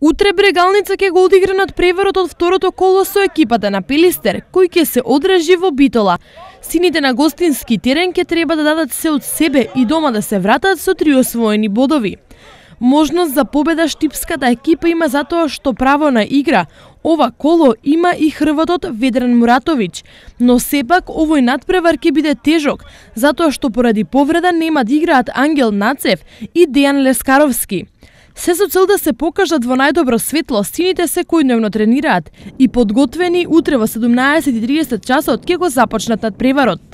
Утре Брегалница ќе го одигра над преварот од второто коло со екипата на Пелистер, кој ќе се одражи во Битола. Сините на гостински терен ќе треба да дадат се од себе и дома да се вратат со три освоени бодови. Можност за победа штипската екипа има затоа што право на игра. Ова коло има и хрватот Ведран Муратовиќ, но сепак овој надпревар ќе биде тежок, затоа што поради повреда нема да играат Ангел Нацев и Дејан Лескаровски. Се со цел да се покажат во најдобро светло, сините секојдневно тренираат и подготвени утре во 17:30 часот ќе го започнат над.